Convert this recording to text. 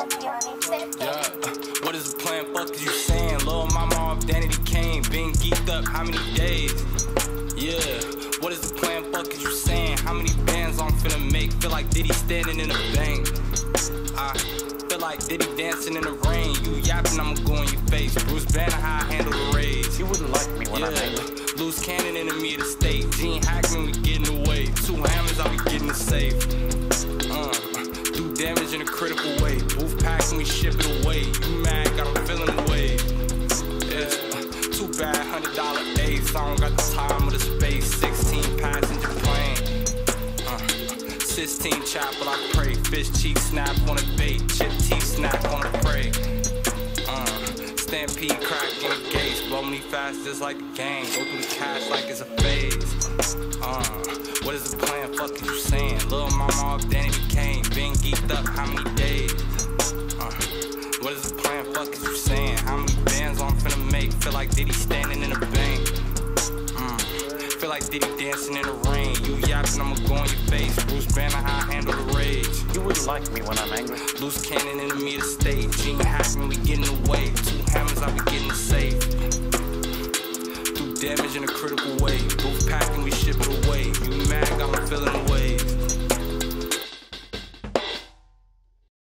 Yeah, what is the plan? Fuck is you saying? Lil' mama off Danity Kane, been geeked up how many days? Yeah, what is the plan? Fuck is you saying? How many bands I'm finna make? Feel like Diddy standing in the bank. I feel like Diddy dancing in the rain. You yapping, I'ma go in your face. Bruce Banner, how I handle the rage. You wouldn't like me when I'm Yeah, angry. loose cannon of the state. Gene Hackman, we getting away. Two damage in a critical way. Booth and we ship it away. You mad, got them feeling the way. Yeah, too bad, hundred dollar A's. I don't got the time or the space. 16 passenger plane. Uh, 16 chapel, I pray. Fish cheek snap on a bait. Chip teeth snap on a prey. Uh, stampede crack in the gates. Blow me fast just like a game. Go through the cash like it's a phase. Uh, what is the plan? Fuck is you saying? Lil' mama off Danity Kane. Been geeked up how many days? Uh, what is the plan? Fuck is you saying? How many bands I'm finna make? Feel like Diddy standing in a bank. Mm, feel like Diddy dancing in the rain. You yapping, I'ma go in your face. Bruce Banner, how I handle the rage. You wouldn't like me when I'm angry. Loose cannon of the state. Gene Hackman, we getting away. Two hammers, I be getting safe. Do damage in a critical way. Both packing, we ship it away. You mad, got me feeling.